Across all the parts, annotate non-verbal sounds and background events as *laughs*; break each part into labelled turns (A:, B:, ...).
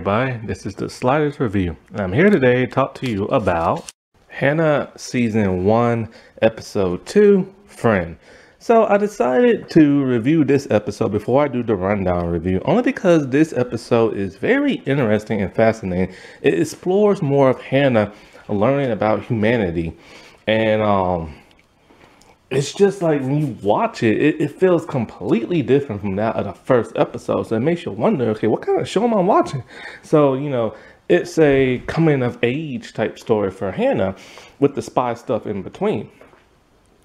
A: Everybody, this is the Sliders Review. And I'm here today to talk to you about Hanna Season 1, Episode 2, Friend. So I decided to review this episode before I do the rundown review, only because this episode is very interesting and fascinating. It explores more of Hanna learning about humanity. And um it's just like when you watch it, it, it, feels completely different from that of the first episode. So it makes you wonder, okay, what kind of show am I watching? So, you know, it's a coming of age type story for Hanna with the spy stuff in between.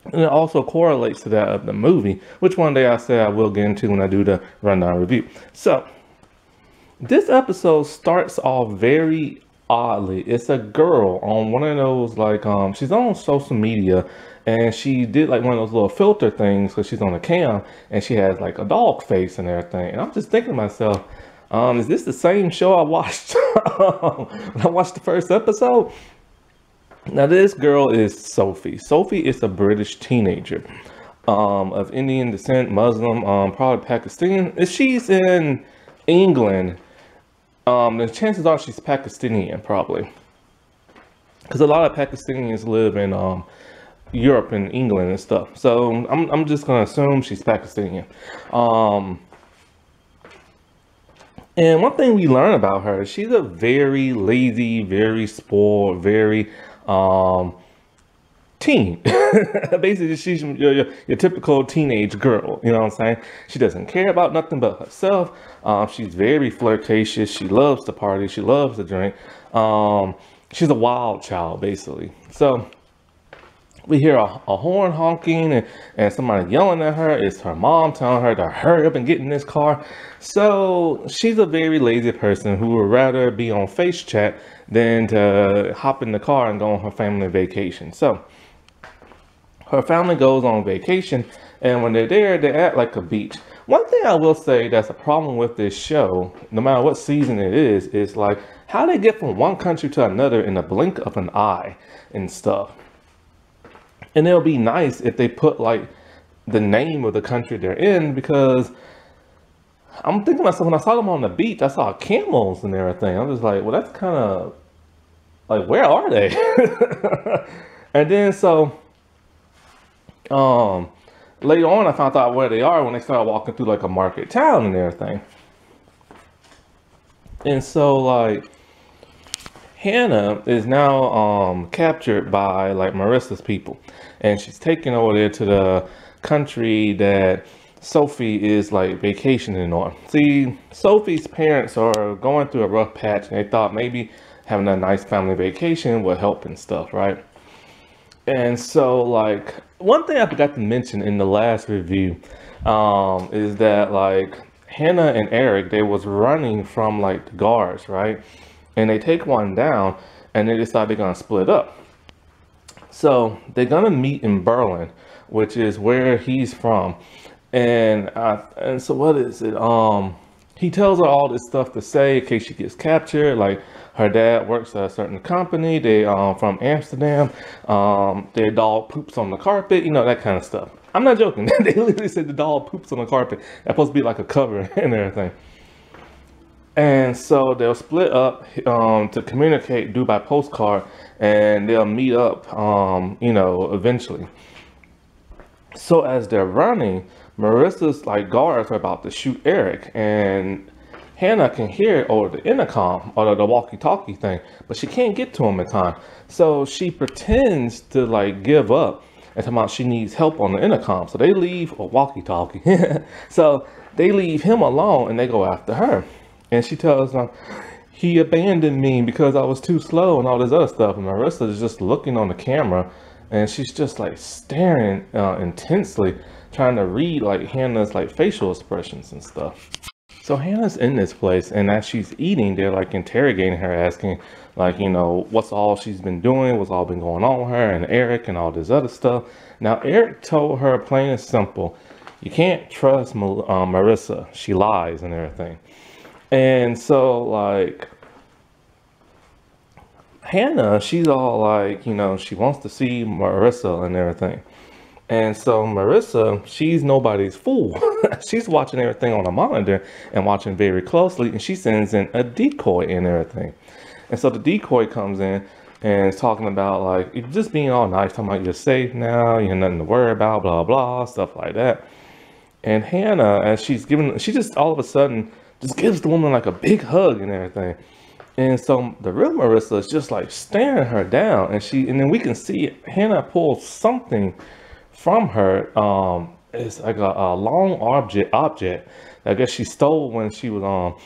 A: And it also correlates to that of the movie, which one day I say I will get into when I do the rundown review. So, this episode starts off very oddly. It's a girl on one of those, like, um, she's on social media and she did like one of those little filter things because she's on a cam and she has like a dog face and everything. And I'm just thinking to myself, um, is this the same show I watched *laughs* when I watched the first episode? Now this girl is Sophie. Sophie is a British teenager um, of Indian descent, Muslim, um, probably Pakistani. she's in England, um, the chances are she's Pakistani probably. Because a lot of Pakistanis live in um, Europe and England and stuff. So I'm, I'm just going to assume she's Pakistani. Um, and one thing we learn about her, she's a very lazy, very spoiled, very um, teen. *laughs* Basically, she's your, your, your, typical teenage girl. You know what I'm saying? She doesn't care about nothing but herself. Um, she's very flirtatious. She loves to party. She loves to drink. Um, she's a wild child, basically. So we hear a, a, horn honking and, and somebody yelling at her. It's her mom telling her to hurry up and get in this car. So she's a very lazy person who would rather be on face chat than to hop in the car and go on her family vacation. So her family goes on vacation and when they're there, they act like a beach. One thing I will say that's a problem with this show, no matter what season it is, is like how they get from one country to another in the blink of an eye and stuff. And it'll be nice if they put like the name of the country they're in because I'm thinking myself when I saw them on the beach, I saw camels and everything. I'm just like, well, that's kind of like, where are they? *laughs* and then so, um, later on, I found out where they are when they started walking through like a market town and everything. And so, like, Hanna is now um, captured by like Marissa's people, and she's taken over there to the country that Sophie is like vacationing on. See, Sophie's parents are going through a rough patch, and they thought maybe having a nice family vacation would help and stuff, right? And so, like, one thing I forgot to mention in the last review um, is that like Hanna and Erik, they was running from like the guards, right? and they take one down and they decide they're gonna split up. So they're gonna meet in Berlin, which is where he's from. And uh, and so what is it? Um, he tells her all this stuff to say in case she gets captured. Like her dad works at a certain company. They um from Amsterdam. Um, their dog poops on the carpet. You know that kind of stuff. I'm not joking. *laughs* they literally said the dog poops on the carpet. That's supposed to be like a cover *laughs* and everything. And so they'll split up um, to communicate, do by postcard, and they'll meet up, um, you know, eventually. So as they're running, Marissa's like guards are about to shoot Erik, and Hanna can hear it over the intercom or the walkie-talkie thing, but she can't get to him in time. So she pretends to like give up and talk about she needs help on the intercom. So they leave a walkie-talkie. *laughs* so they leave him alone and they go after her. And she tells him, he abandoned me because I was too slow and all this other stuff. And Marissa is just looking on the camera and she's just like staring uh, intensely, trying to read like Hanna's like facial expressions and stuff. So Hanna's in this place and as she's eating, they're like interrogating her, asking like, you know, what's all she's been doing, what's all been going on with her and Erik and all this other stuff. Now, Erik told her plain and simple, you can't trust uh, Marissa. She lies and everything. And so like Hanna, she's all like, you know, she wants to see Marissa and everything. And so Marissa, she's nobody's fool. *laughs* she's watching everything on a monitor and watching very closely, and she sends in a decoy and everything. And so the decoy comes in and is talking about like just being all nice, talking about you're safe now, you have nothing to worry about, blah blah, stuff like that. And Hanna, as she's giving, she just all of a sudden just gives the woman like a big hug and everything. And so the real Marissa is just like staring her down, and she, and then we can see Hanna pull something from her. Um, it's like a, a long object, object. I guess she stole when she was um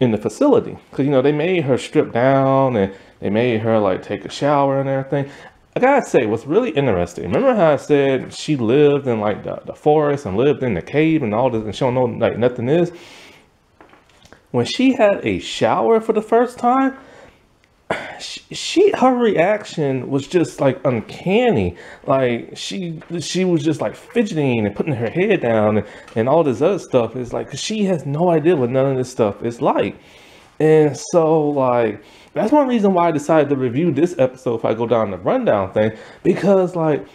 A: in the facility, because you know they made her strip down and they made her like take a shower and everything. I gotta say, what's really interesting, remember how I said she lived in like the, the forest and lived in the cave and all this and she don't know like nothing is? When she had a shower for the first time, she, her reaction was just like uncanny. Like she she was just like fidgeting and putting her head down and, and all this other stuff. Is like she has no idea what none of this stuff is like. And so like that's one reason why i decided to review this episode if i go down the rundown thing. Because like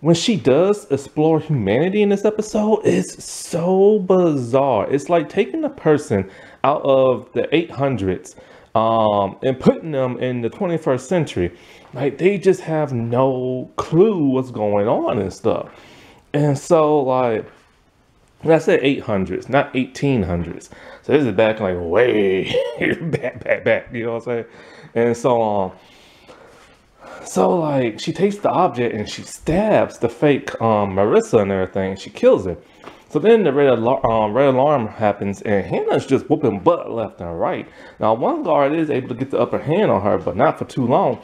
A: when she does explore humanity in this episode it's so bizarre. It's like taking a person out of the 800s um, and putting them in the 21st century. Like they just have no clue what's going on and stuff. And so like, I said 800s, not 1800s. So this is back like way *laughs* back, back, back, you know what I'm saying? And so, um, so like she takes the object and she stabs the fake um, Marissa and everything. And She kills her. So then the red, alar um, red alarm happens and Hanna's just whooping butt left and right. Now one guard is able to get the upper hand on her, but not for too long.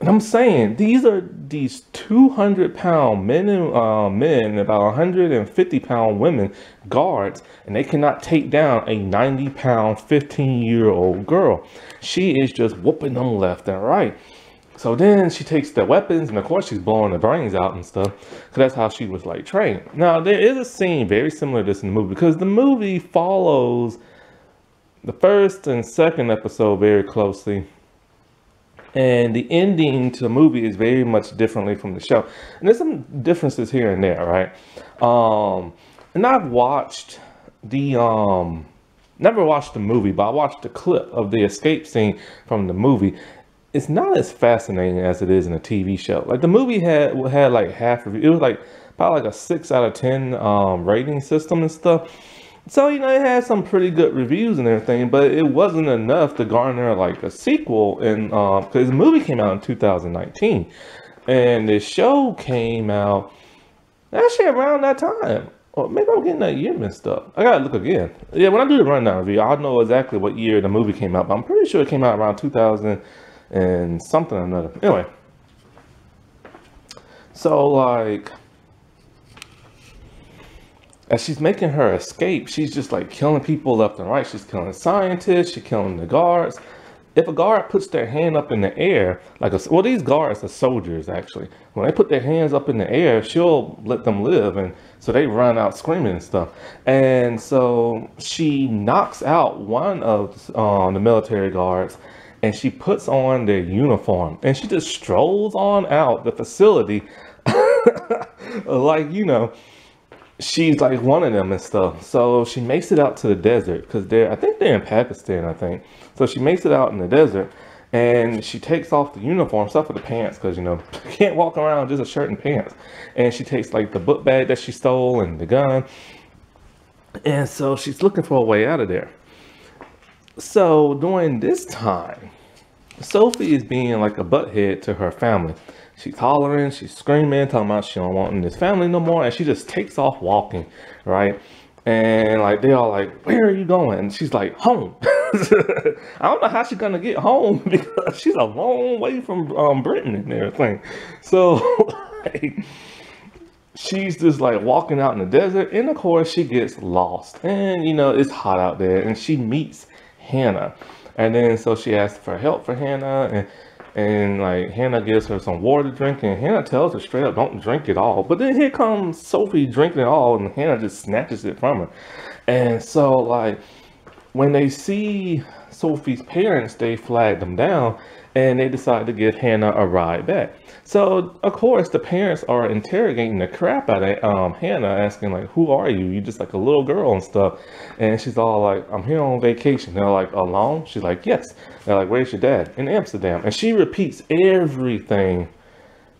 A: And I'm saying these are these 200 pound men and uh, men, about 150 pound women guards, and they cannot take down a 90 pound 15 year old girl. She is just whooping them left and right. So then she takes the weapons, and of course she's blowing the brains out and stuff, because that's how she was like trained. Now there is a scene very similar to this in the movie, because the movie follows the first and second episode very closely, and the ending to the movie is very much differently from the show. And there's some differences here and there, right? Um, and I've watched the um, never watched the movie, but I watched the clip of the escape scene from the movie, it's not as fascinating as it is in a TV show. Like the movie had had like half of it was like probably like a six out of ten um, rating system and stuff. So you know it had some pretty good reviews and everything, but it wasn't enough to garner like a sequel. And because um, the movie came out in 2019, and the show came out actually around that time. Or maybe I'm getting that year messed up. I gotta look again. Yeah, when I do the rundown review, I'll know exactly what year the movie came out. But I'm pretty sure it came out around 2000 and something or another. Anyway, so like, as she's making her escape, she's just like killing people left and right. She's killing scientists, she's killing the guards. If a guard puts their hand up in the air, like a, well, these guards are soldiers actually. When they put their hands up in the air, she'll let them live, and so they run out screaming and stuff. And so she knocks out one of um, the military guards, and she puts on their uniform and she just strolls on out the facility. *laughs* Like you know she's like one of them and stuff. So she makes it out to the desert because they're i think they're in pakistan i think. So she makes it out in the desert and she takes off the uniform stuff for the pants because you know *laughs* can't walk around just a shirt and pants. And she takes like the book bag that she stole and the gun. And so she's looking for a way out of there so during this time, Sophie is being like a butthead to her family. She's hollering, she's screaming, talking about she don't want in this family no more, and she just takes off walking, right? And like they all like, where are you going? And she's like, home. *laughs* I don't know how she's gonna get home *laughs* because she's a long way from um, Britain and everything. So *laughs* like, she's just like walking out in the desert, and of course she gets lost. And you know it's hot out there, and she meets Hanna. And then so she asks for help for Hanna and and like Hanna gives her some water to drink and Hanna tells her straight up don't drink it all. But then here comes Sophie drinking it all and Hanna just snatches it from her. And so like when they see Sophie's parents, they flag them down and they decide to give Hanna a ride back. So, of course, the parents are interrogating the crap out of um, Hanna, asking, like, who are you? You just like a little girl and stuff. And she's all like, I'm here on vacation. They're like, alone? She's like, yes. They're like, where's your dad? In Amsterdam. And she repeats everything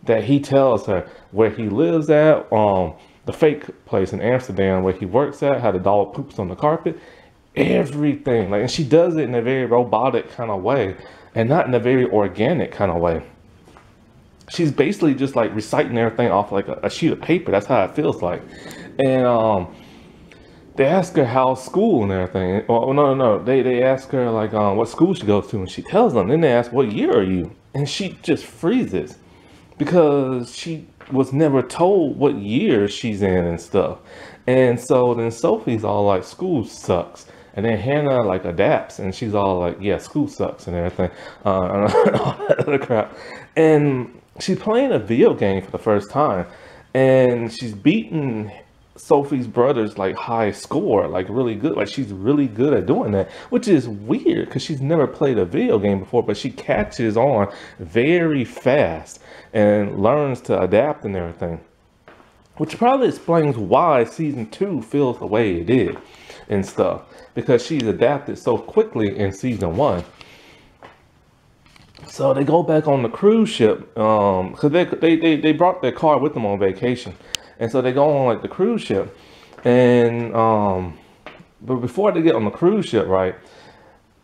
A: that he tells her, where he lives at, um, the fake place in Amsterdam where he works at, how the dog poops on the carpet, everything. Like, and she does it in a very robotic kind of way and not in a very organic kind of way. She's basically just like reciting everything off like a, a sheet of paper. That's how it feels like. And um, they ask her how school and everything. Oh no, no, no. They they ask her like um, what school she goes to, and she tells them. Then they ask, "What year are you?" And she just freezes because she was never told what year she's in and stuff. And so then Sophie's all like, "School sucks." And then Hanna like adapts and she's all like, yeah, school sucks and everything. Uh, *laughs* and all that other crap. And she's playing a video game for the first time. And she's beating Sophie's brother's like high score, like really good. Like she's really good at doing that, which is weird because she's never played a video game before, but she catches on very fast and learns to adapt and everything. Which probably explains why season two feels the way it did and stuff because she's adapted so quickly in season one. So they go back on the cruise ship um because they, they they they brought their car with them on vacation, and so they go on like the cruise ship, and um but before they get on the cruise ship, right?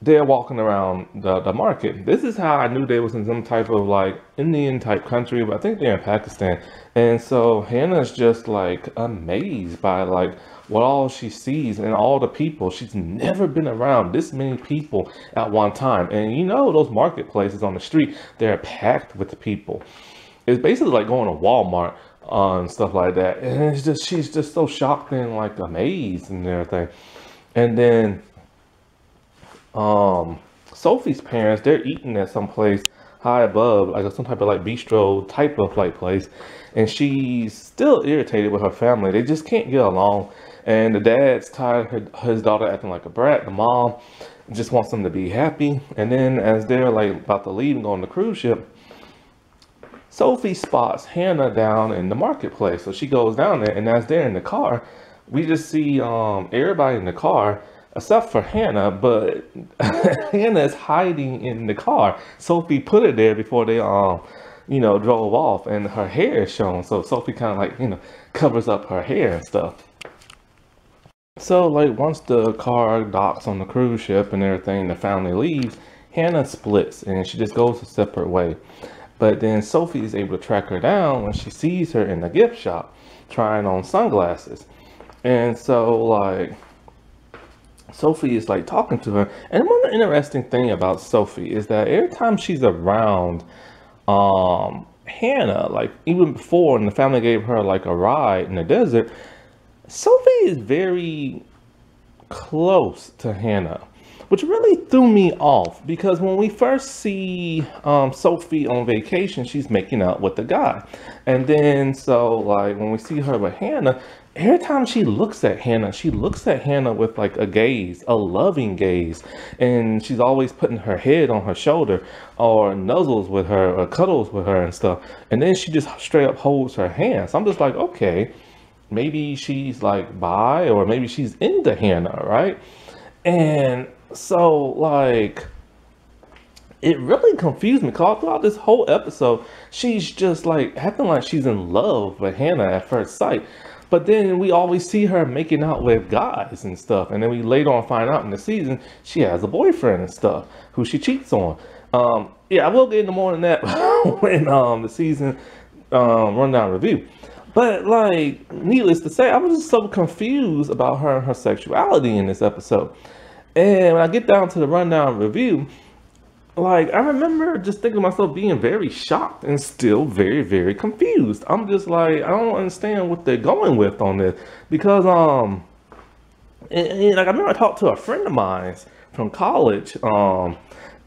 A: They're walking around the, the market. This is how I knew they was in some type of like Indian type country, but I think they're in Pakistan. And so Hanna's just like amazed by like what all she sees and all the people. She's never been around this many people at one time. And you know, those marketplaces on the street, they're packed with people. It's basically like going to Walmart uh, and stuff like that. And it's just, she's just so shocked and like amazed and everything. And then, um, Sophie's parents, they're eating at some place high above, like some type of like bistro type of like place. And she's still irritated with her family. They just can't get along. And the dad's tired of his daughter acting like a brat. The mom just wants them to be happy. And then as they're like about to leave and go on the cruise ship, Sophie spots Hanna down in the marketplace. So she goes down there and as they're in the car, we just see um, everybody in the car except for Hanna, but *laughs* Hanna is hiding in the car. Sophie put it there before they um you know drove off and her hair is shown. So Sophie kind of like, you know, covers up her hair and stuff. So, like, once the car docks on the cruise ship and everything, the family leaves, Hanna splits and she just goes a separate way. But then Sophie is able to track her down when she sees her in the gift shop trying on sunglasses. And so, like, Sophie is like talking to her. And one interesting thing about Sophie is that every time she's around um, Hanna, like, even before, and the family gave her like a ride in the desert, Sophie is very close to Hanna, which really threw me off because when we first see um, Sophie on vacation, she's making out with the guy. And then, so like when we see her with Hanna, every time she looks at Hanna, she looks at Hanna with like a gaze, a loving gaze. And she's always putting her head on her shoulder or nuzzles with her or cuddles with her and stuff. And then she just straight up holds her hands. So I'm just like, okay maybe she's like bi or maybe she's into Hanna, right? And so like it really confused me because throughout this whole episode, she's just like acting like she's in love with Hanna at first sight. But then we always see her making out with guys and stuff. And then we later on find out in the season she has a boyfriend and stuff who she cheats on. Um, yeah, I will get into more than that *laughs* when um, the season um, rundown review. But like, needless to say, I was just so confused about her and her sexuality in this episode. And when I get down to the rundown review, like I remember just thinking myself being very shocked and still very, very confused. I'm just like, I don't understand what they're going with on this. Because um and, and like I remember I talked to a friend of mine from college, um,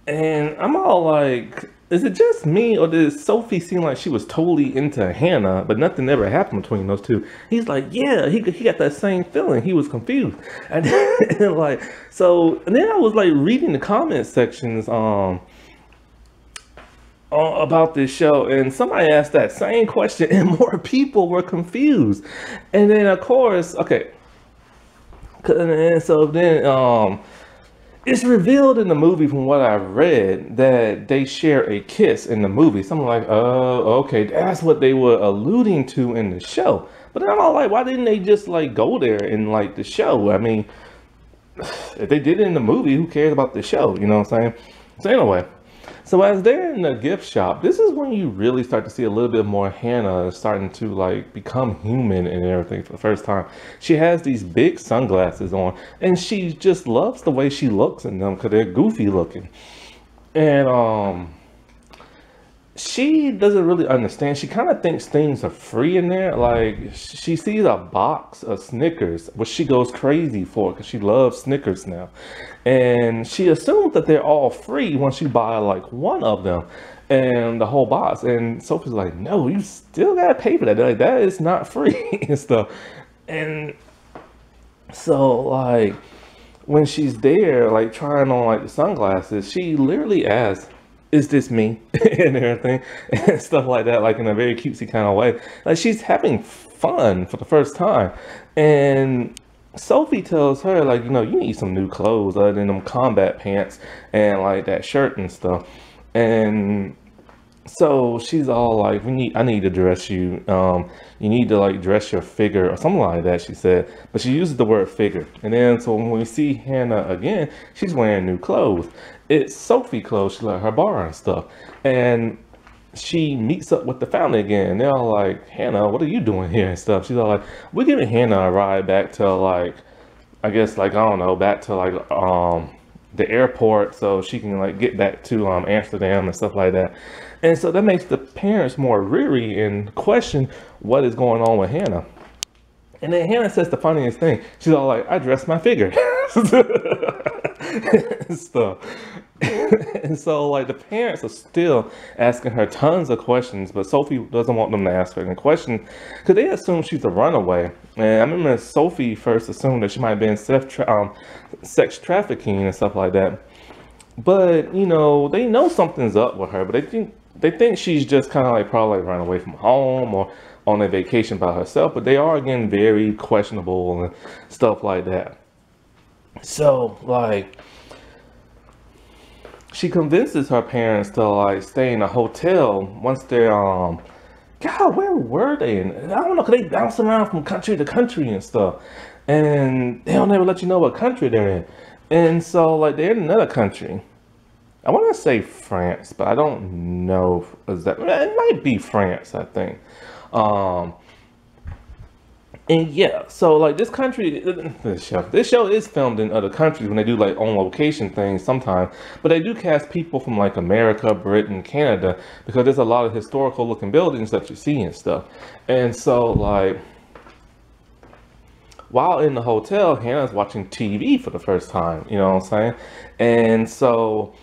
A: And I'm all like, is it just me or did Sophie seem like she was totally into Hanna, but nothing ever happened between those two? He's like, yeah, he, he got that same feeling. He was confused. And, *laughs* and like, so, and then I was like reading the comment sections, um, about this show and somebody asked that same question *laughs* and more people were confused and then of course okay and so then um it's revealed in the movie from what I've read that they share a kiss in the movie. So I'm like, oh, okay, that's what they were alluding to in the show. But I'm all like, why didn't they just like go there in like the show? I mean, *sighs* if they did it in the movie, who cares about the show? You know what I'm saying? So anyway, so as they're in the gift shop, this is when you really start to see a little bit more Hanna starting to like become human and everything for the first time. She has these big sunglasses on and she just loves the way she looks in them because they're goofy looking. And um she doesn't really understand. She kind of thinks things are free in there. Like she sees a box of Snickers, which she goes crazy for because she loves Snickers now. And she assumes that they're all free once you buy like one of them and the whole box. And Sophie's like, no, you still gotta pay for that. They're like, that is not *laughs* free and stuff. And so like when she's there, like trying on like the sunglasses, she literally asks, is this me? *laughs* And everything and stuff like that like in a very cutesy kind of way. Like she's having fun for the first time. And sophie tells her like you know you need some new clothes other than them combat pants and like that shirt and stuff. And so she's all like we need i need to dress you um you need to like dress your figure or something like that she said. But she uses the word figure. And then so when we see hanna again she's wearing new clothes it's sophie clothes let her bar and stuff and she meets up with the family again they're all like hanna what are you doing here and stuff she's all like we're giving hannah a ride back to like i guess like i don't know back to like um the airport so she can like get back to um amsterdam and stuff like that and so that makes the parents more weary and question what is going on with Hanna. And then Hanna says the funniest thing. She's all like, I dressed my figure. *laughs* *laughs* stuff. *laughs* and so like the parents are still asking her tons of questions, but Sophie doesn't want them to ask her any questions because they assume she's a runaway. And I remember Sophie first assumed that she might have been tra um, sex trafficking and stuff like that. But you know, they know something's up with her, but they think they think she's just kind of like probably like run away from home or on a vacation by herself, but they are again very questionable and stuff like that. So like she convinces her parents to like stay in a hotel once they're um God, where were they? And I don't know, cause they bounce around from country to country and stuff. And they don't ever let you know what country they're in. And so like they're in another country I want to say France, but I don't know. Is that it might be France? I think. Um, and yeah, so like this country, this show, this show is filmed in other countries when they do like on location things sometimes, but they do cast people from like America, Britain, Canada, because there's a lot of historical looking buildings that you see and stuff. And so like, while in the hotel, Hanna's watching TV for the first time, you know what I'm saying? And so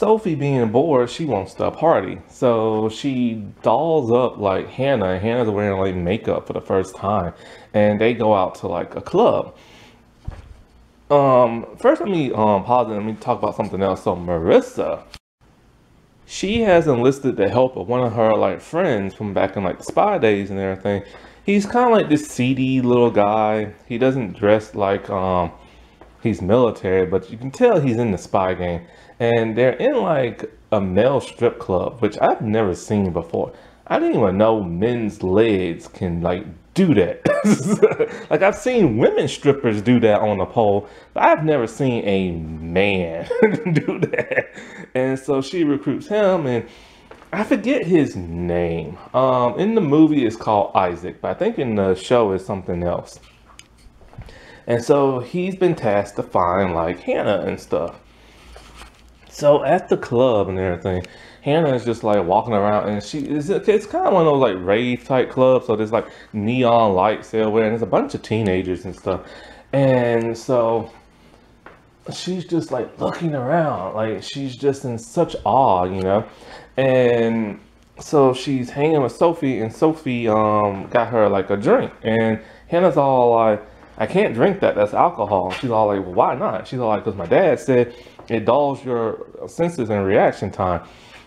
A: Sophie being bored, she wants to party. So she dolls up like Hanna. Hanna's wearing like makeup for the first time. And they go out to like a club. Um, first let me um pause and let me talk about something else. So Marissa, she has enlisted the help of one of her like friends from back in like spy days and everything. He's kind of like this seedy little guy. He doesn't dress like um he's military, but you can tell he's in the spy game and they're in like a male strip club, which I've never seen before. I didn't even know men's legs can like do that. *laughs* like I've seen women strippers do that on a pole, but I've never seen a man *laughs* do that. And so she recruits him and I forget his name. Um, in the movie it's called Isaac, but I think in the show is something else. And so he's been tasked to find like Hanna and stuff. So at the club and everything, Hanna is just like walking around and she is it's kind of one of those like rave type clubs. So there's like neon lights everywhere and there's a bunch of teenagers and stuff. And so she's just like looking around, like she's just in such awe, you know. And so she's hanging with Sophie, and Sophie um got her like a drink, and Hanna's all like, "I can't drink that. That's alcohol." She's all like, "Well, why not?" She's all like, "Cause my dad said it dulls your senses and reaction time."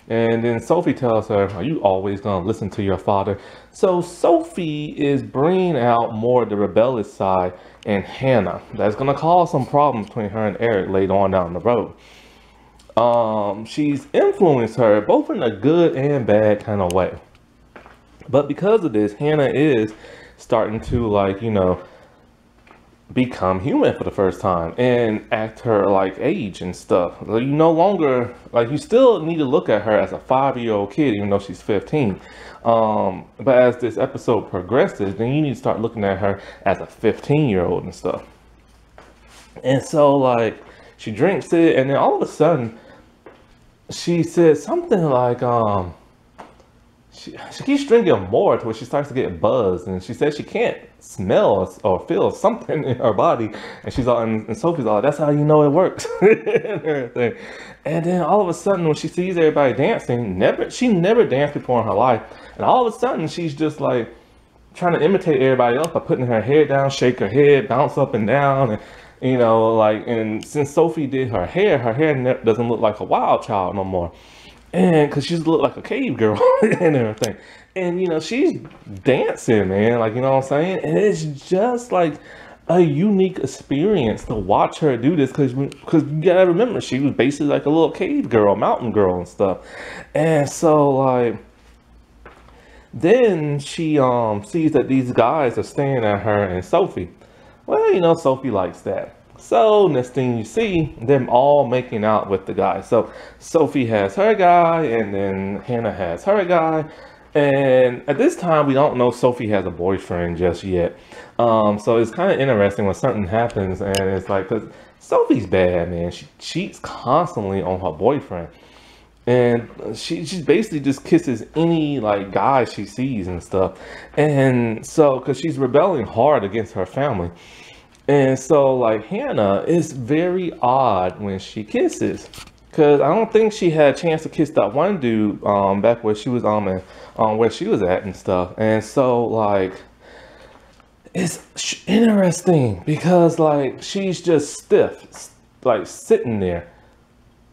A: And then Sophie tells her, Are you always going to listen to your father? So Sophie is bringing out more the rebellious side in Hanna. That's going to cause some problems between her and Erik later on down the road. Um, she's influenced her both in a good and bad kind of way. But because of this, Hanna is starting to like, you know, become human for the first time and act her like age and stuff. Like you no longer like you still need to look at her as a five year old kid, even though she's 15. Um, but as this episode progresses, then you need to start looking at her as a 15 year old and stuff. And so like she drinks it, and then all of a sudden she says something like, um, she, she keeps drinking more to where she starts to get buzzed and she says she can't smell or feel something in her body and she's all and, and sophie's all that's how you know it works. *laughs* And then all of a sudden when she sees everybody dancing never she never danced before in her life and all of a sudden she's just like trying to imitate everybody else by putting her head down shake her head bounce up and down and you know like and since sophie did her hair her hair doesn't look like a wild child no more and because she's look like a cave girl *laughs* and everything. And you know she's dancing man like you know what i'm saying? And it's just like a unique experience to watch her do this because because you gotta remember she was basically like a little cave girl mountain girl and stuff. And so like then she um sees that these guys are staring at her and sophie. Well you know sophie likes that so next thing you see, them all making out with the guy. So Sophie has her guy, and then Hanna has her guy. And at this time, we don't know Sophie has a boyfriend just yet. Um, so it's kind of interesting when something happens, and it's like, cause Sophie's bad, man. She cheats constantly on her boyfriend, and she she basically just kisses any like guy she sees and stuff. And so, cause she's rebelling hard against her family. And so like Hanna is very odd when she kisses. Cause I don't think she had a chance to kiss that one dude um back where she was um and, um where she was at and stuff. And so like it's interesting because like she's just stiff, like sitting there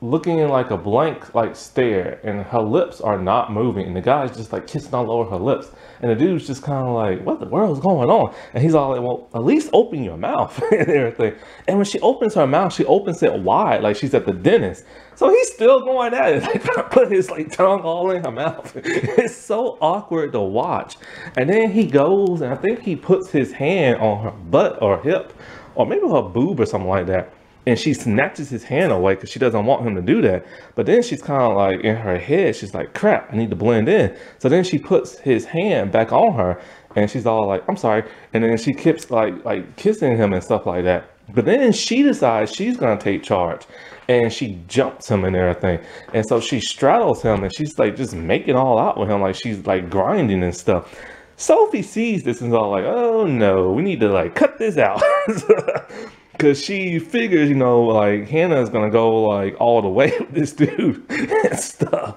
A: looking in like a blank like stare and her lips are not moving and the guy's just like kissing all over her lips and the dude's just kind of like what the world's going on? And he's all like well at least open your mouth *laughs* and everything. And when she opens her mouth she opens it wide like she's at the dentist. So he's still going at it *laughs* like put his like tongue all in her mouth. *laughs* It's so awkward to watch. And then he goes and i think he puts his hand on her butt or hip or maybe her boob or something like that and she snatches his hand away because she doesn't want him to do that. But then she's kind of like in her head, she's like, crap, I need to blend in. So then she puts his hand back on her and she's all like, I'm sorry. And then she keeps like like kissing him and stuff like that. But then she decides she's gonna take charge and she jumps him and everything. And so she straddles him and she's like just making all out with him, like she's like grinding and stuff. Sophie sees this and is all like, oh no, we need to like cut this out. *laughs* Cause she figures, you know, like Hanna's gonna go like all the way *laughs* with this dude and stuff.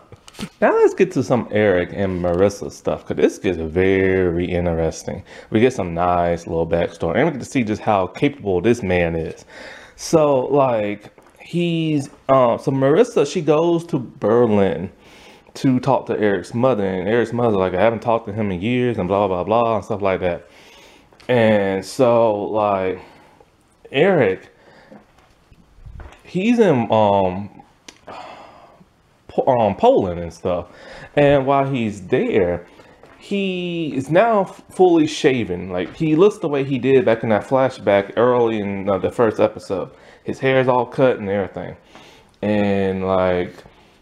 A: Now let's get to some Erik and Marissa stuff, cause this gets very interesting. We get some nice little backstory, and we get to see just how capable this man is. So like he's uh, so Marissa, she goes to Berlin to talk to Erik's mother, and Erik's mother like I haven't talked to him in years, and blah blah blah and stuff like that. And so like Erik, he's in um, um Poland and stuff, and while he's there, he is now fully shaven. Like he looks the way he did back in that flashback early in uh, the first episode. His hair is all cut and everything, and like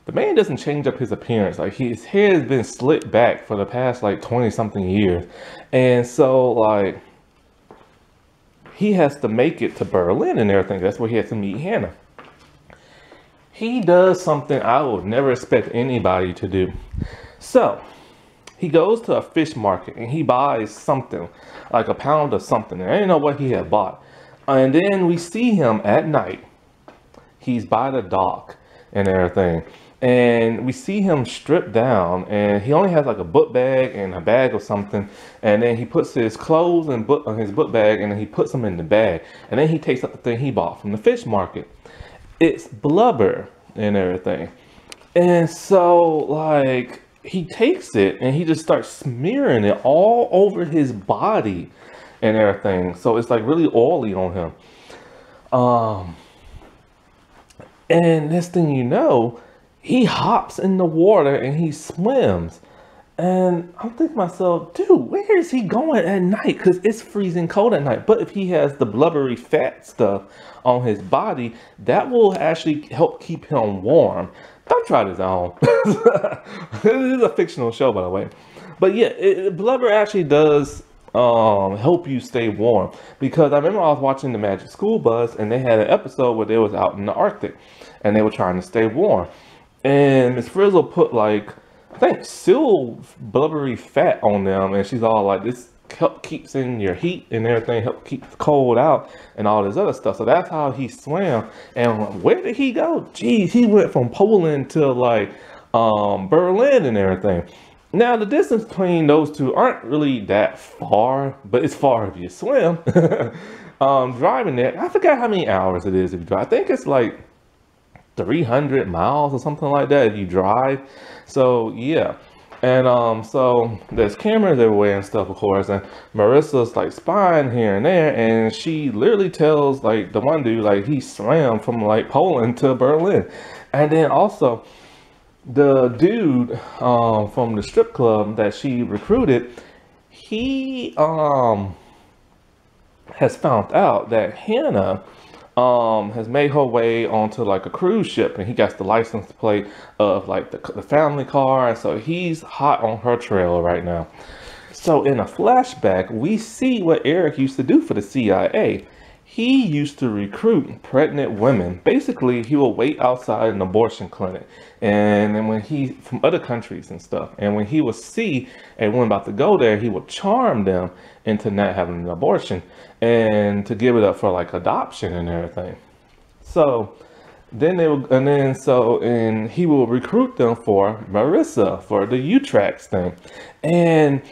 A: the man doesn't change up his appearance. Like his hair has been slicked back for the past like 20 something years. And so like he has to make it to Berlin and everything. That's where he has to meet Hanna. He does something I would never expect anybody to do. So, he goes to a fish market and he buys something, like a pound of something. I didn't know what he had bought. And then we see him at night He's by the dock and everything. And we see him stripped down, and he only has like a book bag and a bag or something. And then he puts his clothes and book on his book bag, and then he puts them in the bag. And then he takes up the thing he bought from the fish market. It's blubber and everything. And so, like, he takes it and he just starts smearing it all over his body and everything. So it's like really oily on him. Um, and this thing you know, he hops in the water and he swims. And I'm thinking myself, dude, where is he going at night? Because it's freezing cold at night. But if he has the blubbery fat stuff on his body, that will actually help keep him warm. Don't try this at home. *laughs* this is a fictional show, by the way. But yeah, it, blubber actually does um, help you stay warm. Because I remember I was watching the Magic School Bus and they had an episode where they was out in the Arctic and they were trying to stay warm. And Miss Frizzle put like, I think still blubbery fat on them. And she's all like, this help keeps in your heat and everything, help keep the cold out and all this other stuff. So that's how he swam. And where did he go? Geez, he went from Poland to like um, Berlin and everything. Now the distance between those two aren't really that far, but it's far if you swim. *laughs* um, driving there, I forgot how many hours it is if you drive. I think it's like 300 miles or something like that if you drive. So yeah. And um, so there's cameras everywhere and stuff, of course. And Marissa's like spying here and there, and she literally tells like the one dude like he swam from like Poland to Berlin, and then also the dude um, from the strip club that she recruited, he um has found out that Hanna um, has made her way onto like a cruise ship and he got the license plate of like the, the family car. And so he's hot on her trail right now. So in a flashback, we see what Erik used to do for the CIA. He used to recruit pregnant women. Basically, he will wait outside an abortion clinic. And then when he, from other countries and stuff, and when he would see a woman about to go there, he would charm them into not having an abortion and to give it up for like adoption and everything. So then they will, and then so, and he will recruit them for Marissa for the Utrax thing. And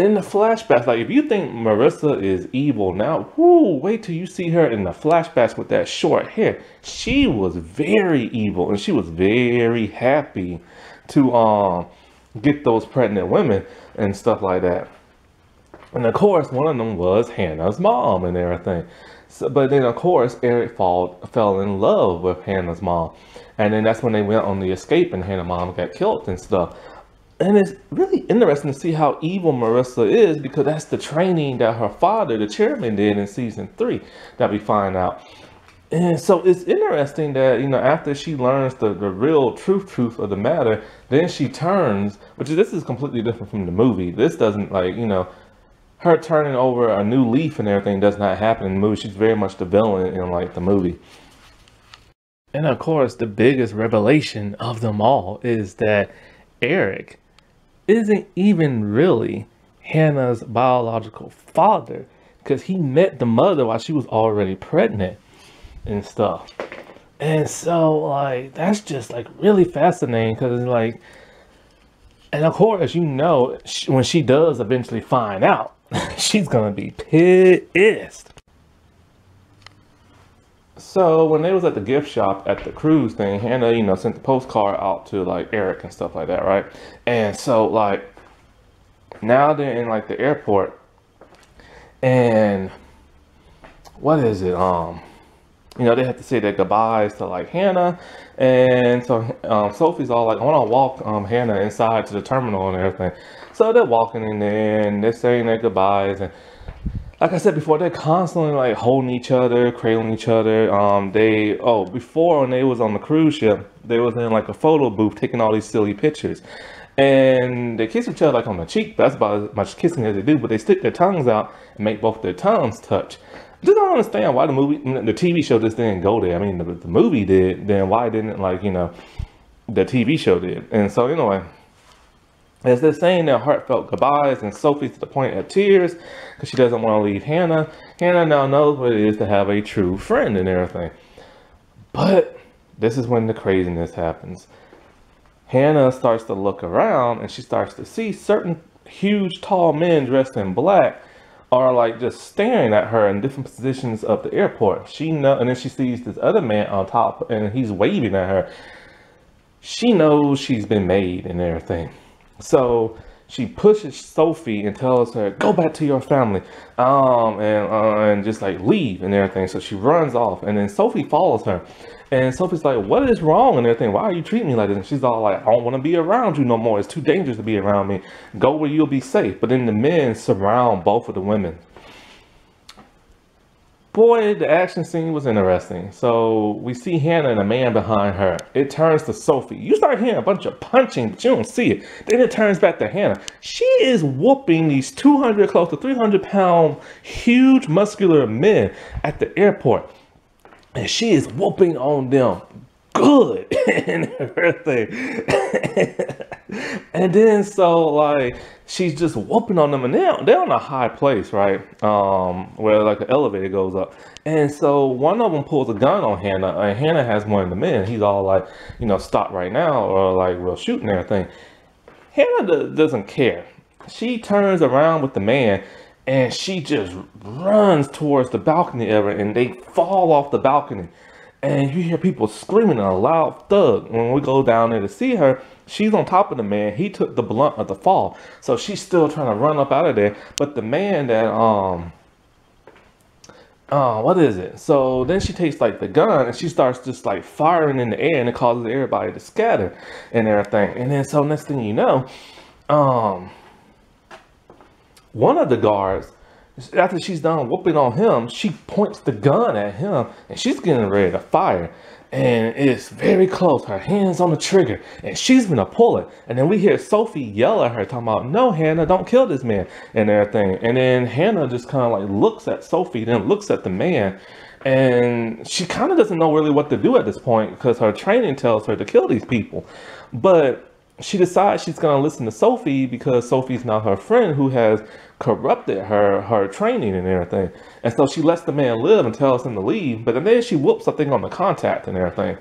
A: in the flashbacks, like if you think Marissa is evil now, whoo, wait till you see her in the flashbacks with that short hair. She was very evil and she was very happy to um get those pregnant women and stuff like that. And of course, one of them was Hanna's mom and everything. So, but then of course, Erik fall, fell in love with Hanna's mom. And then that's when they went on the escape and Hanna's mom got killed and stuff and it's really interesting to see how evil Marissa is because that's the training that her father, the chairman, did in season three that we find out. And so it's interesting that, you know, after she learns the, the real truth, truth of the matter, then she turns, which is, this is completely different from the movie. This doesn't like, you know, her turning over a new leaf and everything does not happen in the movie. She's very much the villain in like the movie. And of course, the biggest revelation of them all is that Erik isn't even really Hanna's biological father because he met the mother while she was already pregnant and stuff. And so, like, that's just like really fascinating because, like, and of course, you know, when she does eventually find out, *laughs* she's gonna be pissed. So when they was at the gift shop at the cruise thing, Hanna, you know, sent the postcard out to like Erik and stuff like that, right? And so like now they're in like the airport and what is it? Um, you know, they have to say their goodbyes to like Hanna. And so um, Sophie's all like, I want to walk um, Hanna inside to the terminal and everything. So they're walking in there and they're saying their goodbyes. And like I said before, they're constantly like holding each other, cradling each other. Um, they oh before when they was on the cruise ship, they was in like a photo booth taking all these silly pictures, and they kiss each other like on the cheek. That's about as much kissing as they do. But they stick their tongues out and make both their tongues touch. Just don't understand why the movie, the TV show just didn't go there. I mean, the, the movie did. Then why didn't like you know, the TV show did? And so anyway. As they're saying their heartfelt goodbyes, and Sophie's to the point of tears because she doesn't want to leave Hanna. Hanna now knows what it is to have a true friend and everything. But this is when the craziness happens. Hanna starts to look around and she starts to see certain huge, tall men dressed in black are like just staring at her in different positions of the airport. She know, and then she sees this other man on top, and he's waving at her. She knows she's been made and everything. So she pushes Sophie and tells her, "Go back to your family," um, and uh, and just like leave and everything. So she runs off, and then Sophie follows her, and Sophie's like, "What is wrong?" and everything. Why are you treating me like this? And she's all like, "I don't want to be around you no more. It's too dangerous to be around me. Go where you'll be safe." But then the men surround both of the women boy, the action scene was interesting. So we see Hanna and a man behind her. It turns to Sophie. You start hearing a bunch of punching, but you don't see it. Then it turns back to Hanna. She is whooping these 200, close to 300 pound, huge muscular men at the airport. And she is whooping on them good *laughs* and everything. *laughs* and then so like she's just whooping on them and they're, they're on a high place, right? Um, where like an elevator goes up. And so one of them pulls a gun on Hanna and Hanna has one of the men. He's all like, you know, stop right now or like we'll shoot and everything. Hanna doesn't care. She turns around with the man and she just runs towards the balcony ever and they fall off the balcony and you hear people screaming a loud thug. When we go down there to see her, she's on top of the man. He took the blunt of the fall, so she's still trying to run up out of there. But the man that um, uh, what is it? So then she takes like the gun and she starts just like firing in the air, and it causes everybody to scatter and everything. And then so next thing you know, um, one of the guards after she's done whooping on him, she points the gun at him and she's getting ready to fire. And it's very close. Her hand's on the trigger and she's gonna pull it. And then we hear Sophie yell at her, talking about, No, Hanna, don't kill this man and everything. And then Hanna just kind of like looks at Sophie, then looks at the man. And she kind of doesn't know really what to do at this point because her training tells her to kill these people. But she decides she's going to listen to Sophie because Sophie's now her friend who has corrupted her her training and everything. And so she lets the man live and tells him to leave. But then she whoops something on the contact and everything.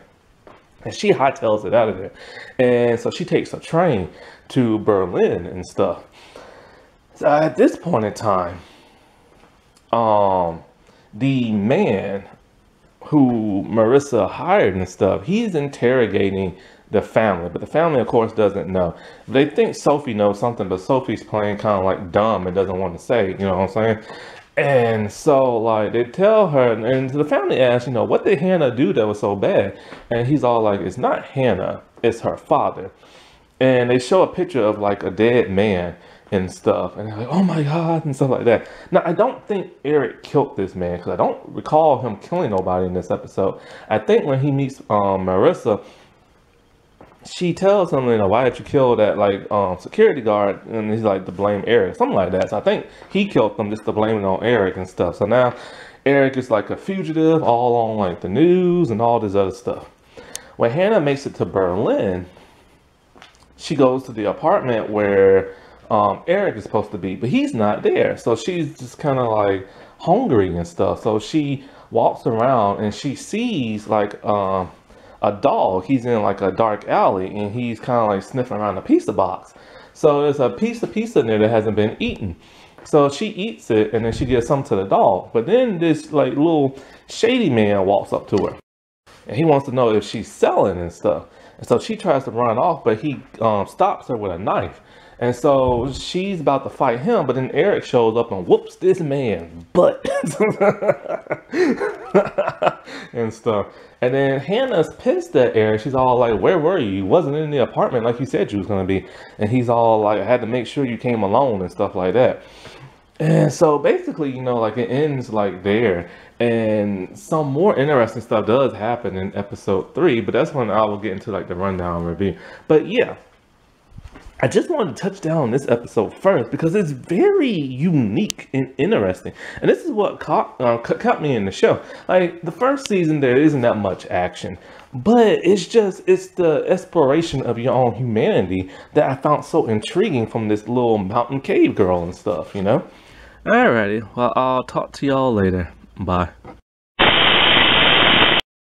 A: And she hightails it out of there. And so she takes a train to Berlin and stuff. So at this point in time, um, the man who Marissa hired and stuff, he's interrogating the family. But the family, of course, doesn't know. They think Sophie knows something, but Sophie's playing kind of like dumb and doesn't want to say, you know what I'm saying? And so, like, they tell her, and the family asks, you know, what did Hanna do that was so bad? And he's all like, it's not Hanna, it's her father. And they show a picture of like a dead man and stuff. And they're like, oh my God, and stuff like that. Now, I don't think Erik killed this man because I don't recall him killing nobody in this episode. I think when he meets um, Marissa, she tells him, you know, why did you kill that like um, security guard? And he's like to blame Erik, something like that. So I think he killed them just to blame it on Erik and stuff. So now Erik is like a fugitive, all on like the news and all this other stuff. When Hanna makes it to Berlin, she goes to the apartment where um, Erik is supposed to be, but he's not there. So she's just kind of like hungry and stuff. So she walks around and she sees like um, a dog. He's in like a dark alley and he's kind of like sniffing around a pizza box. So there's a piece of pizza in there that hasn't been eaten. So she eats it and then she gives some to the dog. But then this like little shady man walks up to her and he wants to know if she's selling and stuff. And so she tries to run off, but he um, stops her with a knife. And so she's about to fight him, but then Erik shows up and whoops this man butt *laughs* and stuff. And then Hanna's pissed at Erik. She's all like, "Where were you? You wasn't in the apartment like you said you was gonna be." And he's all like, "I had to make sure you came alone and stuff like that." And so basically, you know, like it ends like there. And some more interesting stuff does happen in episode three, but that's when I will get into like the rundown review. But yeah, I just wanted to touch down on this episode first because it's very unique and interesting. And this is what caught, uh, caught me in the show. Like, the first season, there isn't that much action. But it's just, it's the exploration of your own humanity that I found so intriguing from this little mountain cave girl and stuff, you know? Alrighty, well, I'll talk to y'all later. Bye.